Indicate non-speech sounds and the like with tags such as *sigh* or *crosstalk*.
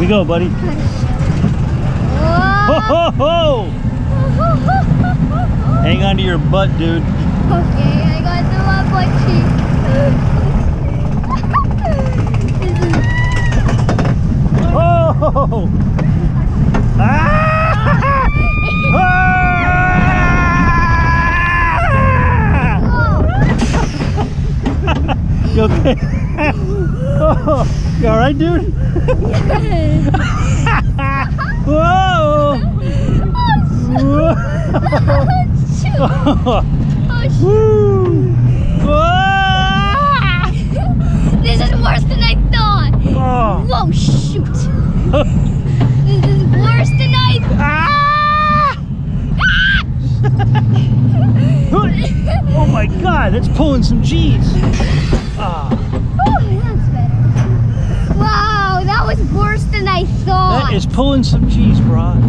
we go, buddy. Ho, ho, ho! Hang on to your butt, dude. Okay, I got the one butt cheek. *laughs* Oh! Ah! Ah! You okay? *laughs* *laughs* Oh, you alright, dude? Whoa! Whoa! shoot. Oh. Woo! Whoa! This is worse than I thought. Oh. Whoa, shoot. *laughs* This is worse than I Ah! thought. Oh my god, that's pulling some G's. Ah, is pulling some cheese, bro.